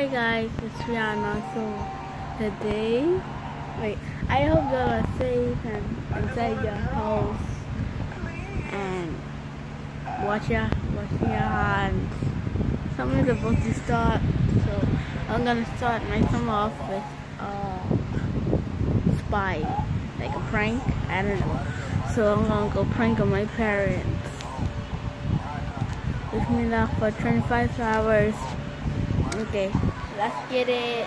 Hey guys, it's Rihanna. So today, wait, I hope you are safe and inside your house and watch your wash your hands. Something's about to start, so I'm gonna start my summer off with uh, spy, like a prank. I don't know. So I'm gonna go prank on my parents. Wish me luck for 25 hours. Okay, let's get it.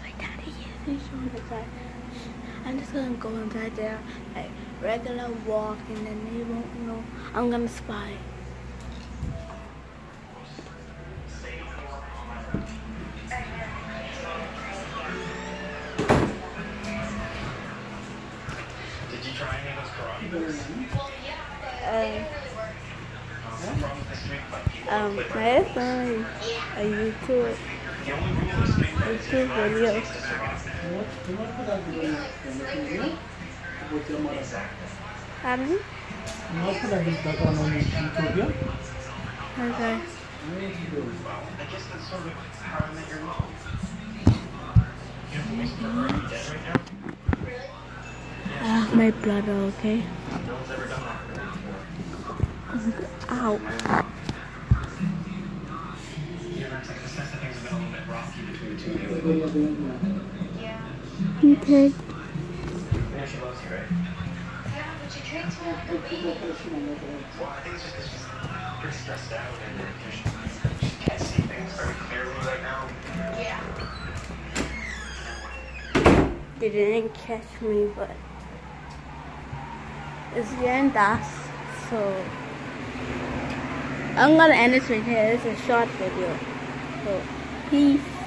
My is inside. I'm just gonna go inside there, like regular walk, and then they won't know I'm gonna spy. Did you try any of those karate Uh, um, my son, a YouTube, YouTube. Okay. I have my brother, okay? Ow. Right now. They didn't catch me, but it's getting dusk, so I'm gonna end this right here. It's a short video. So, peace.